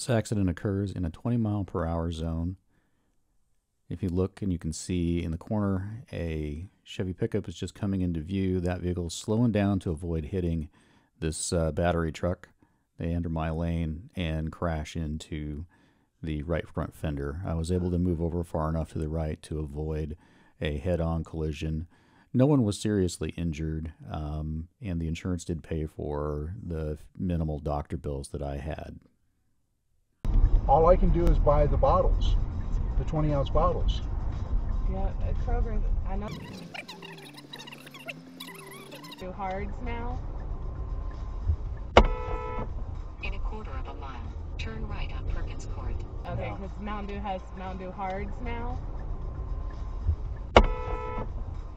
This accident occurs in a 20 mile per hour zone. If you look and you can see in the corner, a Chevy pickup is just coming into view. That vehicle is slowing down to avoid hitting this uh, battery truck. They enter my lane and crash into the right front fender. I was able to move over far enough to the right to avoid a head on collision. No one was seriously injured, um, and the insurance did pay for the minimal doctor bills that I had. All I can do is buy the bottles, the 20 ounce bottles. Yeah, at Kroger, I know. Do hards now. In a quarter of a mile, turn right on Perkins Court. Okay, Yeah. because Mountain Dew has Mountain Dew hards now.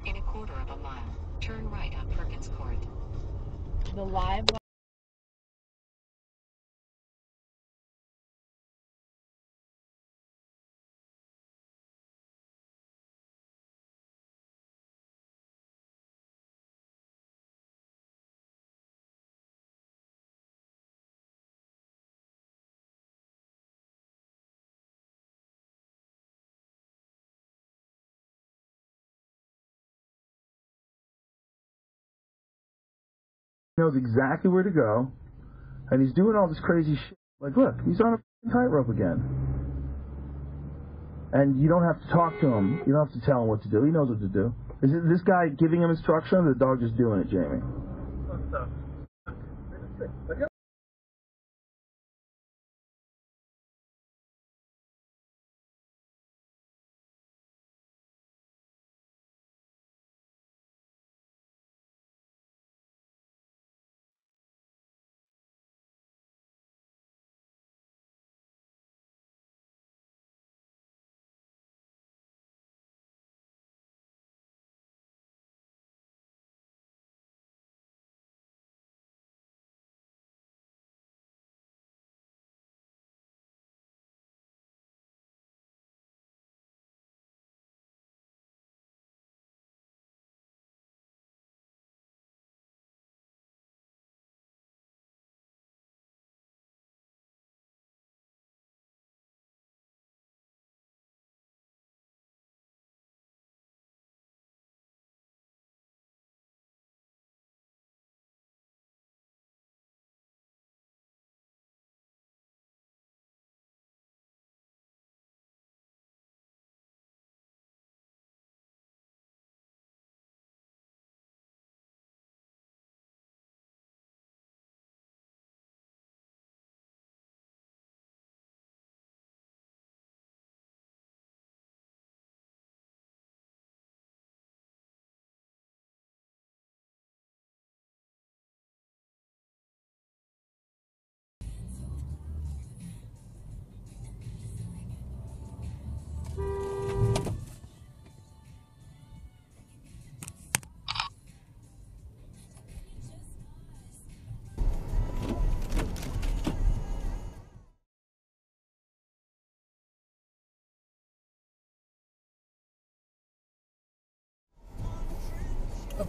In a quarter of a mile, turn right on Perkins Court. The live. Knows exactly where to go, and he's doing all this crazy shit. Like, look, he's on a tightrope again. And you don't have to talk to him. You don't have to tell him what to do. He knows what to do. Is this guy giving him instruction, or the dog just doing it, Jamie?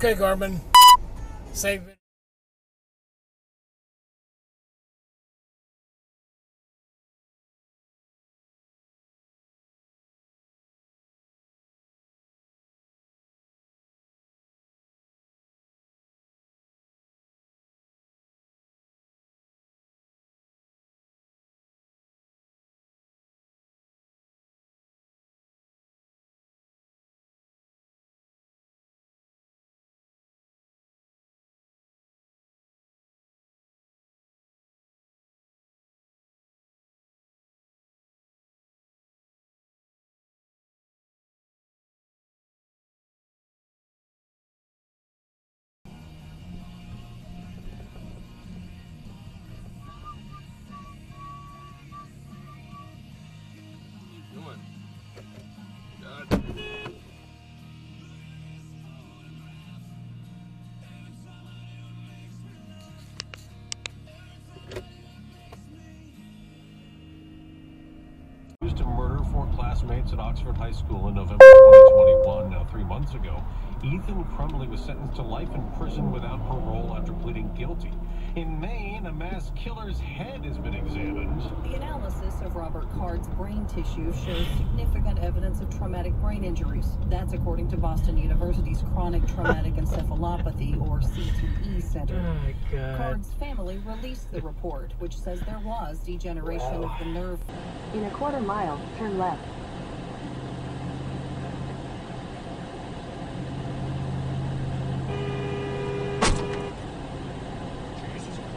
Okay, Garmin. Save it. Classmates at Oxford High School in November 2021, now uh, three months ago. Ethan Crumbley was sentenced to life in prison without parole after pleading guilty. In Maine, a mass killer's head has been examined. The analysis of Robert Card's brain tissue shows significant evidence of traumatic brain injuries. That's according to Boston University's Chronic Traumatic Encephalopathy, or CTE Center. Oh, God. Card's family released the report, which says there was degeneration of the nerve. In a quarter mile, turn left.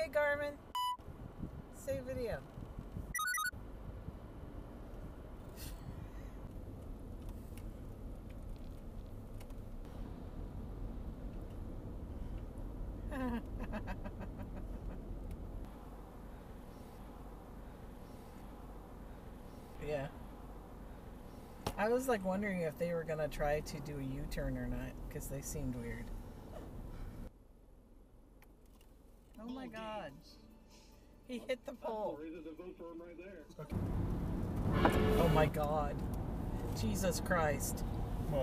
Okay, Garmin. Save video. yeah. I was like wondering if they were gonna try to do a U-turn or not, because they seemed weird. He hit the pole. Oh my god. Jesus Christ.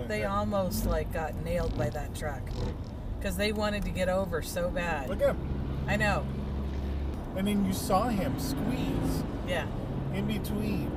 They almost like got nailed by that truck. Because they wanted to get over so bad. Look at him. I know. And then you saw him squeeze Yeah. in between